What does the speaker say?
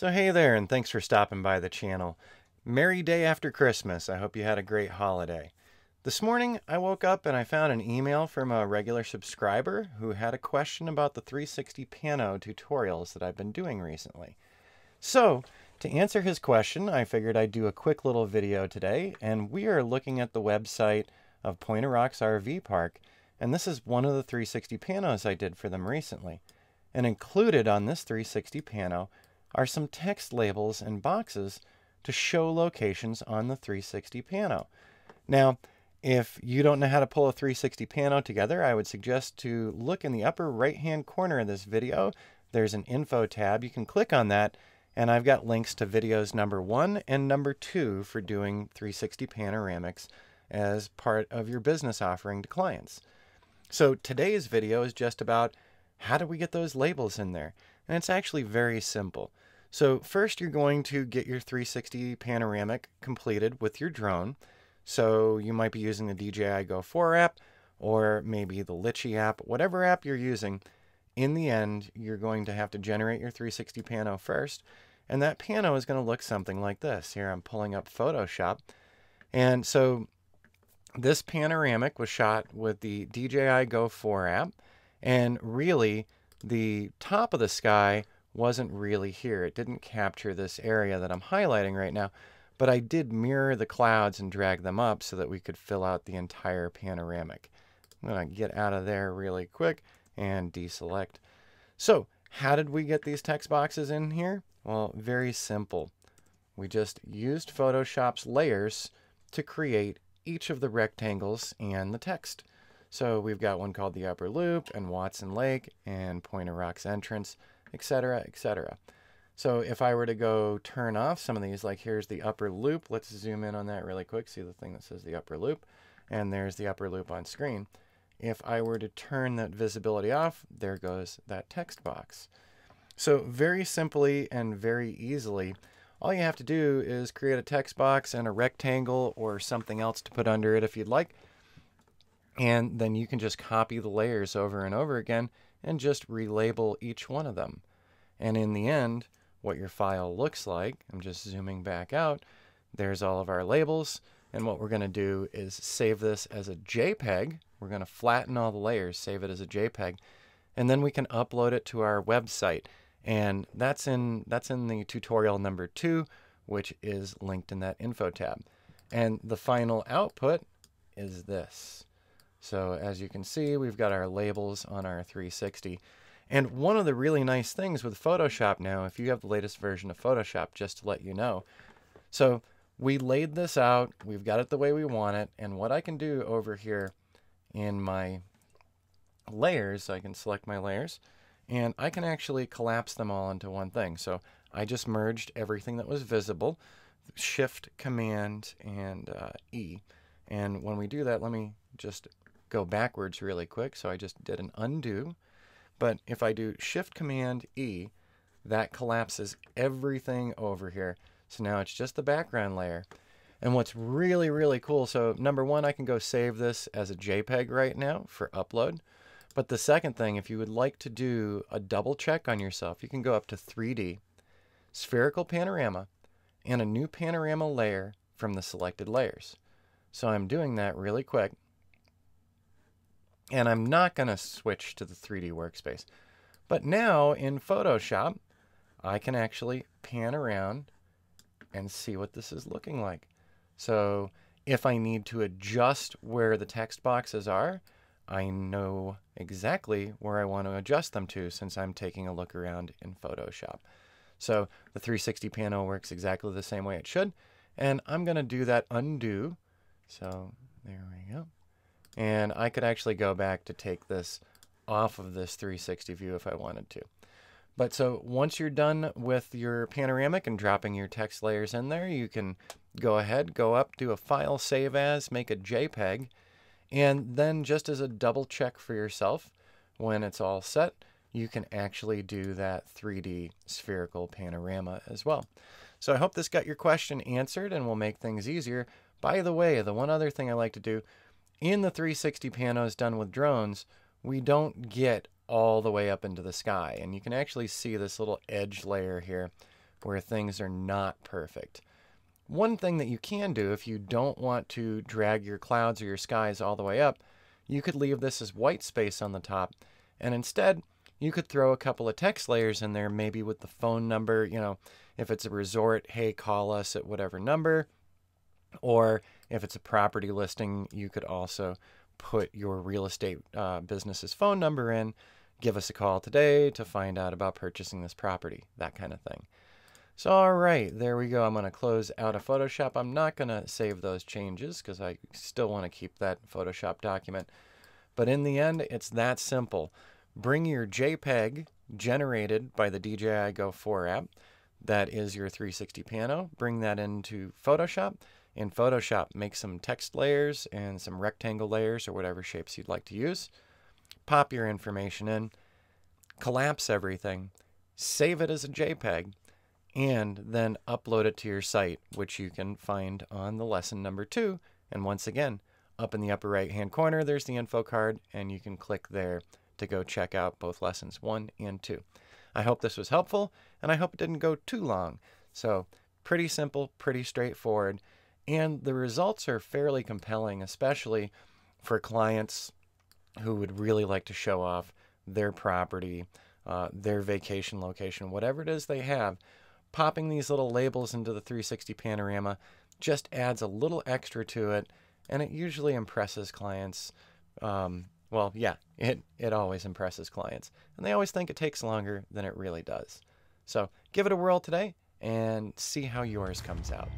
So hey there, and thanks for stopping by the channel. Merry day after Christmas. I hope you had a great holiday. This morning, I woke up and I found an email from a regular subscriber who had a question about the 360 Pano tutorials that I've been doing recently. So, to answer his question, I figured I'd do a quick little video today, and we are looking at the website of Point of Rocks RV Park, and this is one of the 360 Panos I did for them recently. And included on this 360 Pano are some text labels and boxes to show locations on the 360 Pano. Now, if you don't know how to pull a 360 Pano together, I would suggest to look in the upper right hand corner of this video. There's an info tab. You can click on that, and I've got links to videos number one and number two for doing 360 panoramics as part of your business offering to clients. So today's video is just about how do we get those labels in there? And it's actually very simple. So first you're going to get your 360 panoramic completed with your drone. So you might be using the DJI Go 4 app or maybe the Litchi app, whatever app you're using. In the end, you're going to have to generate your 360 pano first. And that pano is going to look something like this. Here I'm pulling up Photoshop. And so this panoramic was shot with the DJI Go 4 app. And really, the top of the sky wasn't really here. It didn't capture this area that I'm highlighting right now, but I did mirror the clouds and drag them up so that we could fill out the entire panoramic. I'm to get out of there really quick and deselect. So how did we get these text boxes in here? Well, very simple. We just used Photoshop's layers to create each of the rectangles and the text. So we've got one called the Upper Loop and Watson Lake and Point of Rocks Entrance etc., etc. So if I were to go turn off some of these, like here's the upper loop, let's zoom in on that really quick, see the thing that says the upper loop, and there's the upper loop on screen. If I were to turn that visibility off, there goes that text box. So very simply and very easily, all you have to do is create a text box and a rectangle or something else to put under it if you'd like. And then you can just copy the layers over and over again and just relabel each one of them. And in the end, what your file looks like, I'm just zooming back out, there's all of our labels. And what we're going to do is save this as a JPEG. We're going to flatten all the layers, save it as a JPEG, and then we can upload it to our website. And that's in, that's in the tutorial number two, which is linked in that info tab. And the final output is this. So as you can see, we've got our labels on our 360. And one of the really nice things with Photoshop now, if you have the latest version of Photoshop, just to let you know. So we laid this out, we've got it the way we want it, and what I can do over here in my layers, I can select my layers, and I can actually collapse them all into one thing. So I just merged everything that was visible, Shift, Command, and uh, E. And when we do that, let me just go backwards really quick. So I just did an undo. But if I do Shift Command E, that collapses everything over here. So now it's just the background layer. And what's really, really cool, so number one, I can go save this as a JPEG right now for upload. But the second thing, if you would like to do a double check on yourself, you can go up to 3D, spherical panorama, and a new panorama layer from the selected layers. So I'm doing that really quick. And I'm not going to switch to the 3D workspace. But now in Photoshop, I can actually pan around and see what this is looking like. So if I need to adjust where the text boxes are, I know exactly where I want to adjust them to since I'm taking a look around in Photoshop. So the 360 pano works exactly the same way it should. And I'm going to do that undo. So there we go. And I could actually go back to take this off of this 360 view if I wanted to. But so once you're done with your panoramic and dropping your text layers in there, you can go ahead, go up, do a file save as, make a JPEG, and then just as a double check for yourself, when it's all set, you can actually do that 3D spherical panorama as well. So I hope this got your question answered and will make things easier. By the way, the one other thing I like to do in the 360 panos done with drones, we don't get all the way up into the sky. And you can actually see this little edge layer here where things are not perfect. One thing that you can do if you don't want to drag your clouds or your skies all the way up, you could leave this as white space on the top and instead you could throw a couple of text layers in there, maybe with the phone number, you know, if it's a resort, hey, call us at whatever number. Or if it's a property listing, you could also put your real estate uh, business's phone number in, give us a call today to find out about purchasing this property, that kind of thing. So, all right, there we go. I'm going to close out of Photoshop. I'm not going to save those changes because I still want to keep that Photoshop document. But in the end, it's that simple. Bring your JPEG generated by the DJI Go 4 app, that is your 360 Pano, bring that into Photoshop. In Photoshop, make some text layers and some rectangle layers or whatever shapes you'd like to use. Pop your information in, collapse everything, save it as a JPEG, and then upload it to your site, which you can find on the lesson number two. And once again, up in the upper right hand corner, there's the info card, and you can click there to go check out both lessons one and two. I hope this was helpful, and I hope it didn't go too long. So, pretty simple, pretty straightforward, and the results are fairly compelling, especially for clients who would really like to show off their property, uh, their vacation location, whatever it is they have popping these little labels into the 360 panorama just adds a little extra to it, and it usually impresses clients. Um, well, yeah, it, it always impresses clients, and they always think it takes longer than it really does. So give it a whirl today and see how yours comes out.